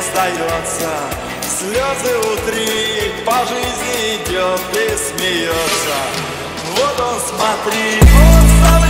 сдается Слезы утри, по жизни идет и смеется. Вот он, смотри, он стал